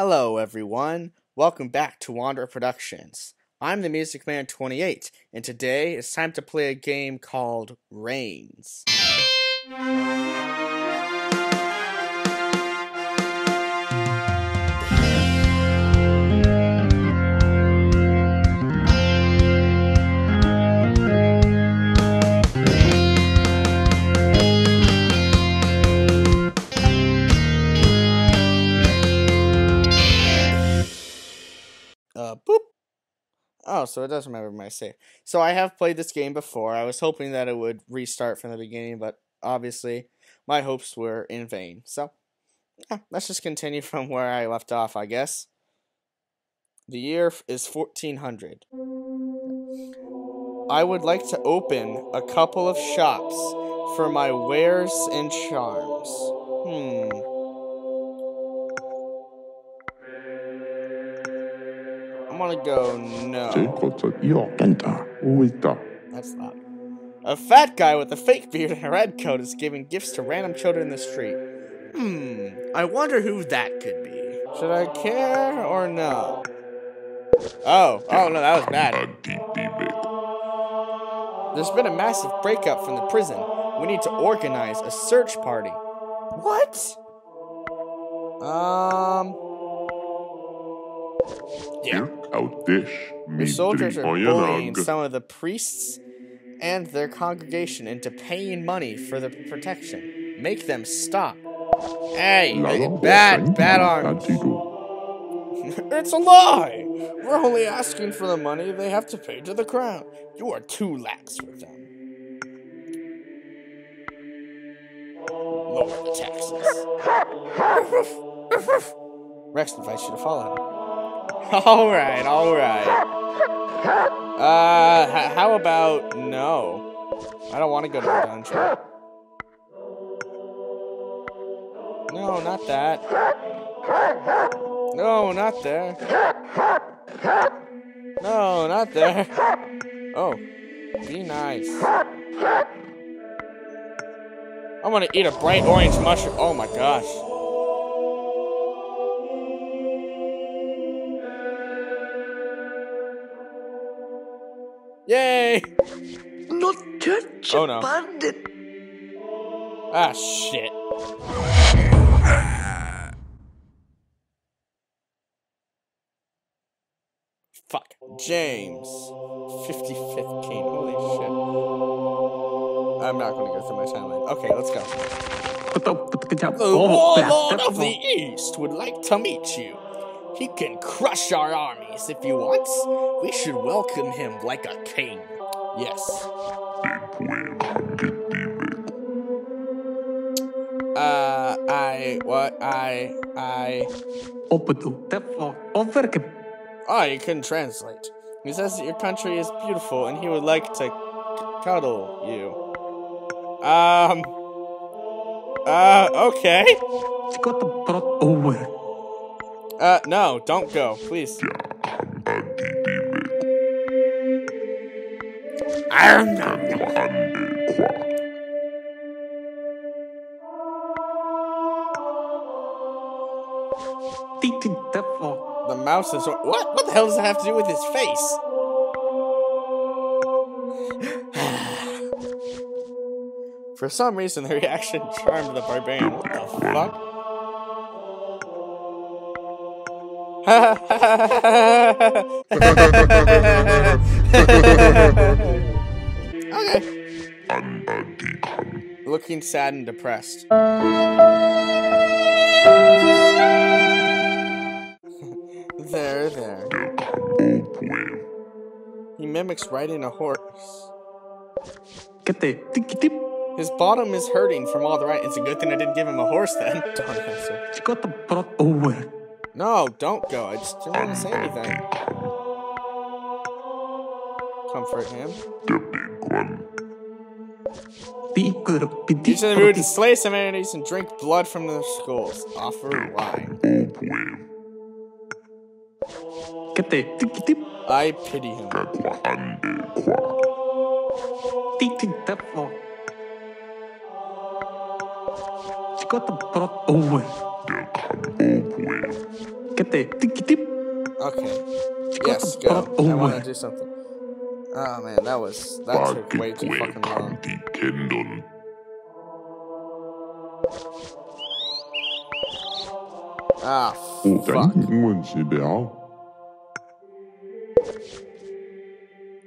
Hello, everyone. Welcome back to Wanderer Productions. I'm the Music Man 28, and today it's time to play a game called Reigns. Oh, so it does remember my save. So I have played this game before. I was hoping that it would restart from the beginning, but obviously my hopes were in vain. So, yeah, let's just continue from where I left off, I guess. The year is 1400. I would like to open a couple of shops for my wares and charms. Hmm. I'm gonna go no. That's loud. A fat guy with a fake beard and a red coat is giving gifts to random children in the street. Hmm, I wonder who that could be. Should I care or no? Oh, oh no, that was bad. There's been a massive breakup from the prison. We need to organize a search party. What? Um. Yeah. The soldiers are bullying some of the priests and their congregation into paying money for the protection. Make them stop. Hey, bad, bad arms. it's a lie. We're only asking for the money they have to pay to the crown. You are too lax with them. Lower the taxes. Rex invites you to follow him. All right, all right. Uh, how about no? I don't want to go to the dungeon. No, not that. No, not there. No, not there. Oh, be nice. I'm gonna eat a bright orange mushroom. Oh my gosh. Yay! Not touch Oh, no. bandit. Ah, shit. Fuck. James. 55th king. Holy shit. I'm not gonna go through my timeline. Okay, let's go. The warlord of the east would like to meet you. He can crush our armies if he wants. We should welcome him like a king. Yes. Uh, I, what, I, I, oh, you couldn't translate. He says that your country is beautiful and he would like to cuddle you. Um, uh, okay. Uh, no, don't go, please. The mouse is. What? What the hell does that have to do with his face? For some reason, the reaction charmed the barbarian. What the fuck? Okay. Looking sad and depressed. there, there. He mimics riding a horse. Get the His bottom is hurting from all the riding. It's a good thing I didn't give him a horse then. Darn asshole. No, don't go. I just didn't want to say anything. Comfort him. Each in the mood to slay some enemies and drink blood from their skulls. Offer wine. I pity him. Okay. Yes, go. I want to do something. Oh man, that was that took way too fucking long. Ah, fuck.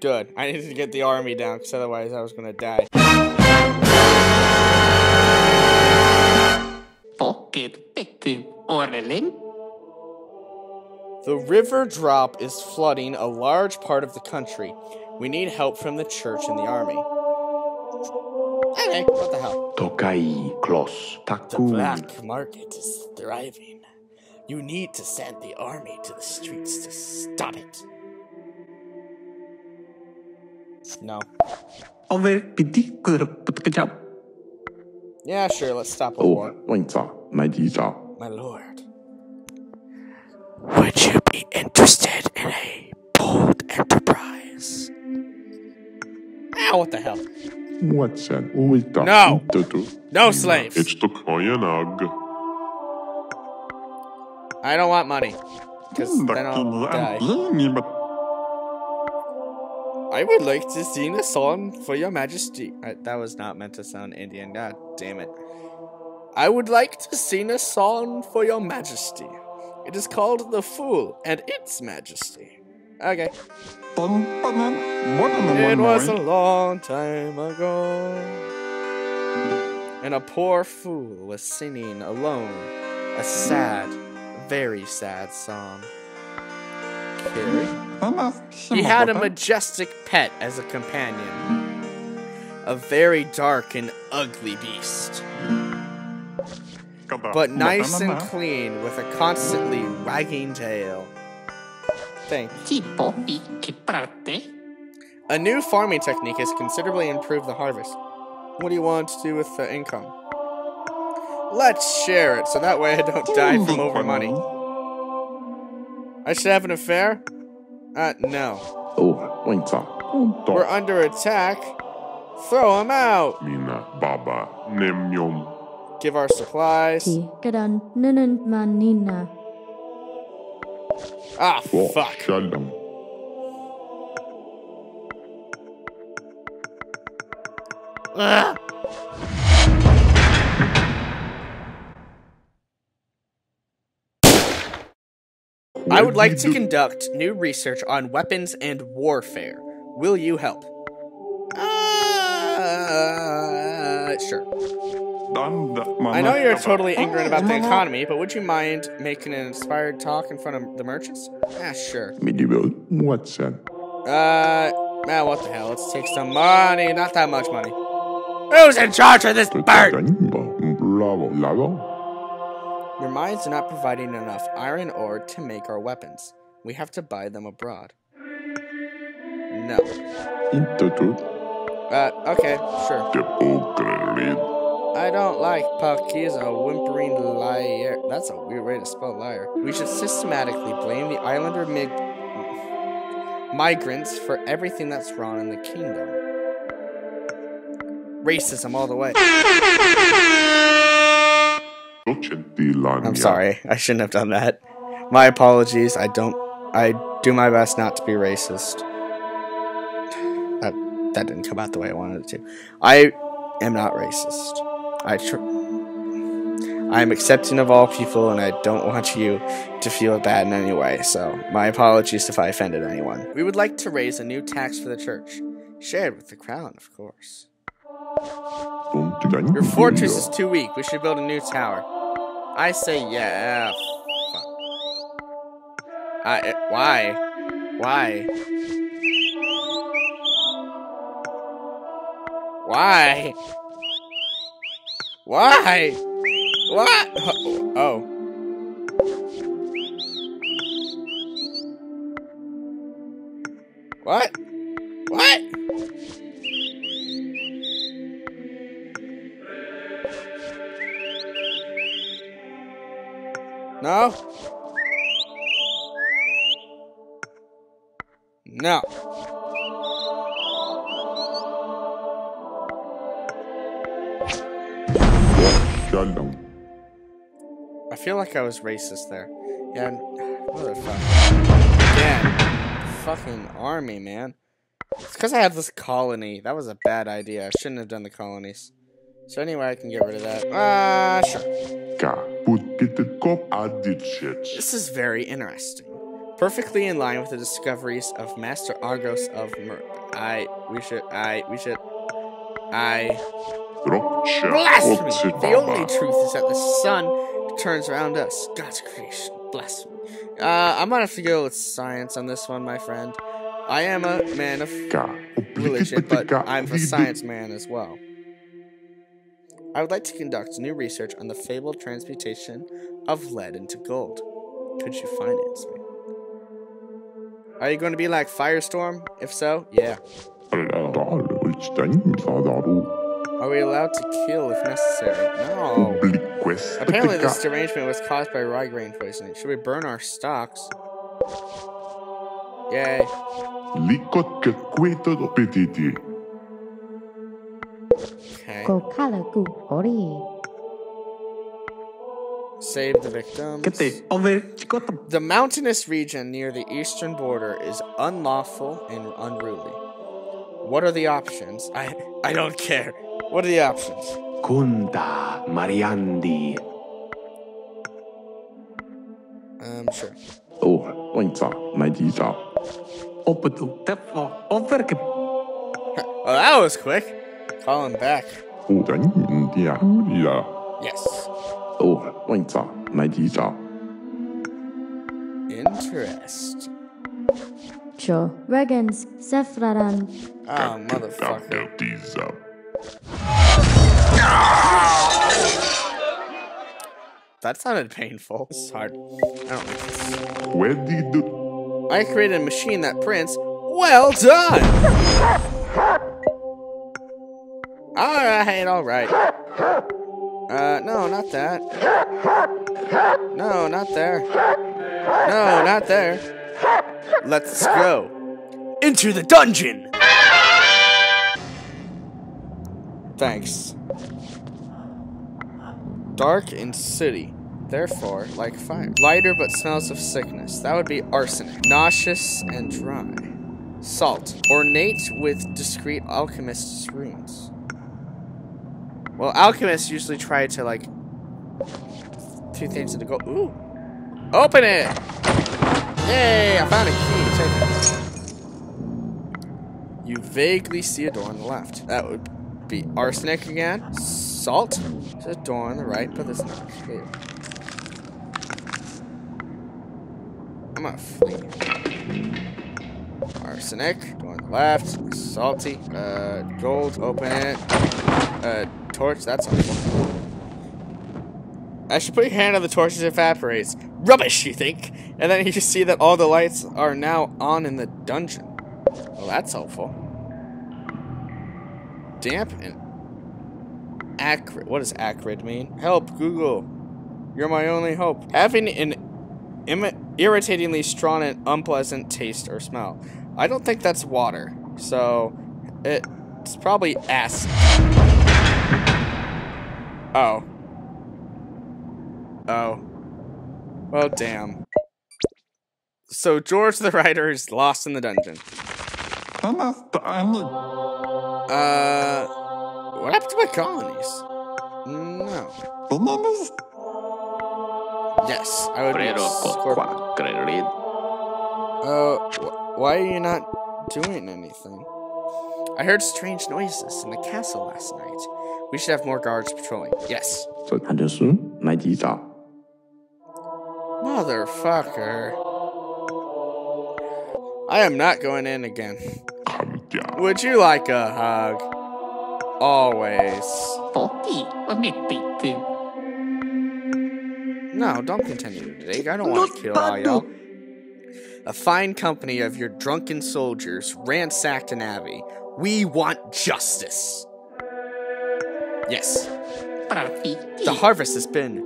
Good. I needed to get the army down, because otherwise I was gonna die. The river drop is flooding a large part of the country. We need help from the church and the army. Okay, what the hell? Tokai close. The black market is thriving. You need to send the army to the streets to stop it. No. Yeah, sure, let's stop the war. My lord. Would you be interested in a bold enterprise? Ah, what the hell? What's an ulta? No! No slaves! It's to koyanag. I don't want money. Because then I'll die. I would like to sing a song for your majesty. I, that was not meant to sound Indian. God damn it. I would like to sing a song for your majesty. It is called The Fool and Its Majesty. Okay. It was a long time ago. And a poor fool was singing alone a sad, very sad song. Carrie? He had a majestic pet as a companion. A very dark and ugly beast. But nice and clean with a constantly wagging tail. Thank A new farming technique has considerably improved the harvest. What do you want to do with the income? Let's share it so that way I don't die from over money. I should have an affair? Uh, no. Oh, We're under attack. Throw him out. Mina baba nemyom. Give our supplies. Ah, fuck. Shalom. Ugh. I would like to conduct new research on weapons and warfare. Will you help? Uh, sure. I know you're totally ignorant about the economy, but would you mind making an inspired talk in front of the merchants? Ah, sure. Medieval. What's that? Uh, man, what the hell? Let's take some money. Not that much money. Who's in charge of this bird? Bravo, lavo. Your mines are not providing enough iron ore to make our weapons. We have to buy them abroad. No. Uh, okay, sure. I don't like Puck. He's a whimpering liar. That's a weird way to spell liar. We should systematically blame the islander mig migrants for everything that's wrong in the kingdom. Racism all the way. I'm sorry. I shouldn't have done that. My apologies. I don't. I do my best not to be racist. That that didn't come out the way I wanted it to. I am not racist. I I am accepting of all people, and I don't want you to feel bad in any way. So my apologies if I offended anyone. We would like to raise a new tax for the church, shared with the crown, of course. Your fortress is too weak. We should build a new tower. I say yeah. I, why? Why? Why? Why? What? Oh. What? What? I feel like I was racist there. Yeah, motherfucker. Fucking army, man. It's because I have this colony. That was a bad idea. I shouldn't have done the colonies. So anyway, I can get rid of that. Ah, uh, sure. This is very interesting. Perfectly in line with the discoveries of Master Argos of Mer. I. We should. I. We should. I. Blasphemy! The only truth is that the sun turns around us. God's creation. Blasphemy. Uh, I'm gonna have to go with science on this one, my friend. I am a man of religion, but I'm a science man as well. I would like to conduct new research on the fabled transmutation of lead into gold. Could you finance me? Are you going to be like Firestorm? If so, yeah. Are we allowed to kill if necessary? No. Apparently this derangement was caused by rye grain poisoning. Should we burn our stocks? Yay. Okay. Save the victims. The mountainous region near the eastern border is unlawful and unruly. What are the options? I I don't care. What are the options? Kunda Mariandi. Um, sure. Oh, Well, that was quick. Call him back. Yes. Oh, Interest. Sure. Regans, Sefraran. Oh, motherfucker. That sounded painful. It's hard. I don't like this. Where did you... I created a machine that prints. Well done! Alright, alright. Uh, no, not that. No, not there. No, not there. Let's go. Into the dungeon! Thanks. Dark and sooty. Therefore, like fire. Lighter but smells of sickness. That would be arsenic. Nauseous and dry. Salt. Ornate with discreet alchemist's runes. Well, alchemists usually try to, like, two things into go. Ooh! Open it! Yay! I found a key. Take it. You vaguely see a door on the left. That would be arsenic again. Salt. There's a door on the right, but there's not. Okay. I'm flee. Arsenic. Door on the left. Salty. Uh, gold. Open it. Uh, torch? That's helpful. I should put your hand on the torch, it evaporates. Rubbish, you think? And then you just see that all the lights are now on in the dungeon. Well, that's helpful. Damp and acrid. What does acrid mean? Help, Google. You're my only hope. Having an irritatingly strong and unpleasant taste or smell. I don't think that's water. So, it's probably acid. Oh. Oh. Well, damn. So George the writer is lost in the dungeon. Uh, what happened to my colonies? No. Yes, I would be Uh, wh why are you not doing anything? I heard strange noises in the castle last night. We should have more guards patrolling. Yes. Motherfucker. I am not going in again. Would you like a hug? Always. No, don't continue to dig. I don't want to kill all y'all. A fine company of your drunken soldiers ransacked an abbey. We want justice. Yes. The harvest has been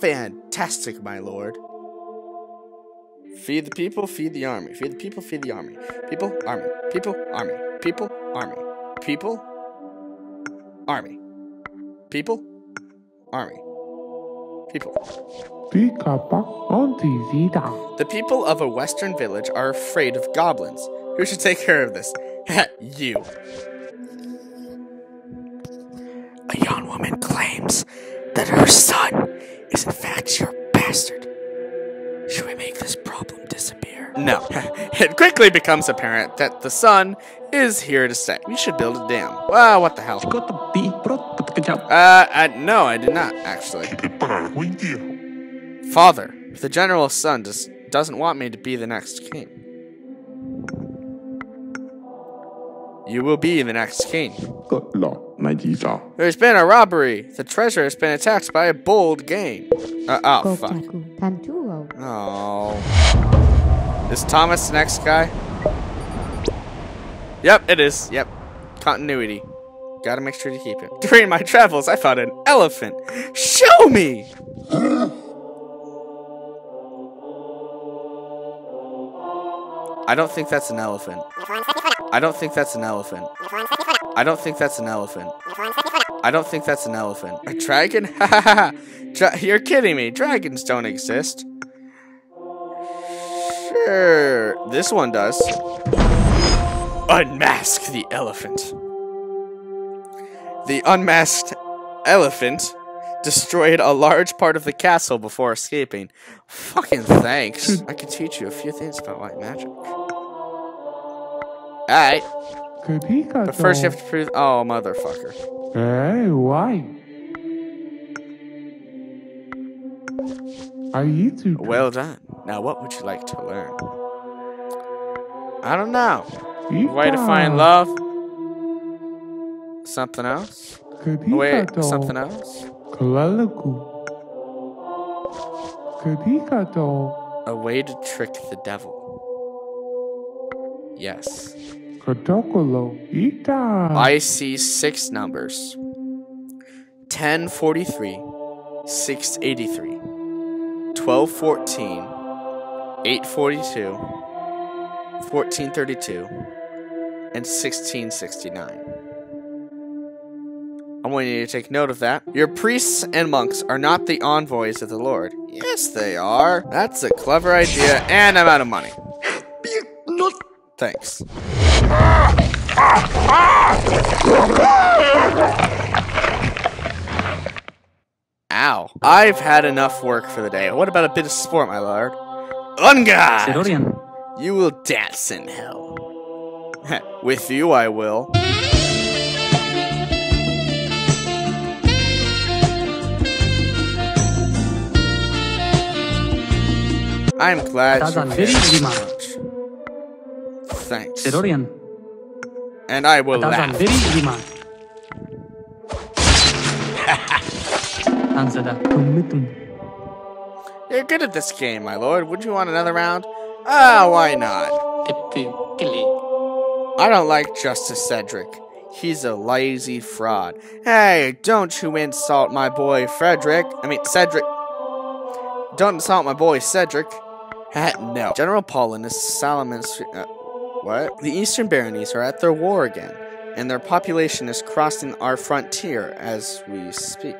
fantastic, my lord. Feed the people, feed the army. Feed the people, feed the army. People, army. People, army. People, army. People, army. People, army. People. The people of a western village are afraid of goblins. Who should take care of this? you. A young woman claims that her son is in fact your bastard. No. it quickly becomes apparent that the sun is here to stay. We should build a dam. Wow, what the hell? Uh, I, no, I did not, actually. Father, the general's son just doesn't want me to be the next king. You will be the next king. There's been a robbery. The treasure has been attacked by a bold gang. Uh, oh, fuck. Oh. Is Thomas the next guy? Yep, it is. Yep. Continuity. Gotta make sure to keep it. During my travels, I found an elephant. Show me! I don't think that's an elephant. I don't think that's an elephant. I don't think that's an elephant. I don't think that's an elephant. A dragon? Ha ha ha! You're kidding me. Dragons don't exist. Sure. This one does. Unmask the elephant. The unmasked elephant destroyed a large part of the castle before escaping. Fucking thanks. I can teach you a few things about white magic. Alright. But first you have to prove- Oh, motherfucker. Hey, why? Are you too? Well done. Now what would you like to learn? I don't know. Way to find love? Something else? Wait, something else? A way to trick the devil. Yes. I see six numbers 1043, 683, 1214, 842, 1432, and 1669. I want you to take note of that. Your priests and monks are not the envoys of the Lord. Yes, they are. That's a clever idea, and I'm out of money. Thanks. Ah! Ah! Ah! Ow. I've had enough work for the day. What about a bit of sport, my lord? En garde! You will dance in hell. With you, I will. I'm glad you. Thanks. And I will laugh. You're good at this game, my lord. Would you want another round? Ah, why not? I don't like Justice Cedric. He's a lazy fraud. Hey, don't you insult my boy Frederick. I mean, Cedric. Don't insult my boy Cedric. no. General Paulin is Solomon's. Uh, what? The Eastern Baronies are at their war again, and their population is crossing our frontier as we speak.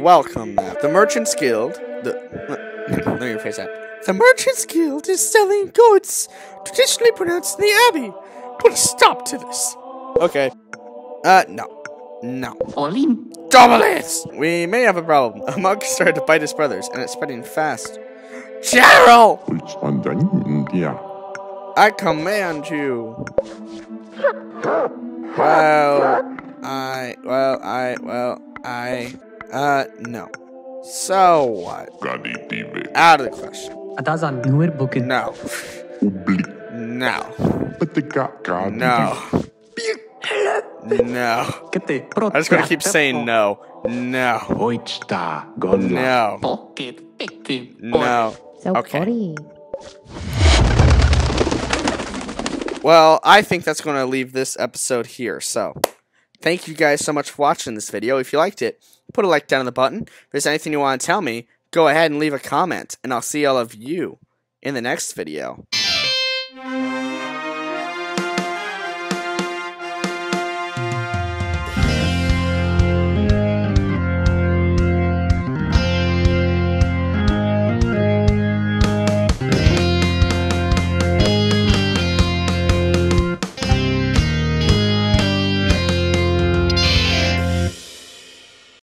Welcome now. The Merchants Guild. The. let me rephrase that. The Merchants Guild is selling goods traditionally pronounced in the Abbey. Put a stop to this. Okay. Uh, no. No. Double it! We may have a problem. A monk started to bite his brothers, and it's spreading fast. General! I command you. Well, I, well, I, well, I, uh, no. So what? Out of the question. No. No. No. No. I just gotta keep saying no. No. No. No. Okay. Well, I think that's going to leave this episode here. So, Thank you guys so much for watching this video. If you liked it, put a like down on the button. If there's anything you want to tell me, go ahead and leave a comment, and I'll see all of you in the next video.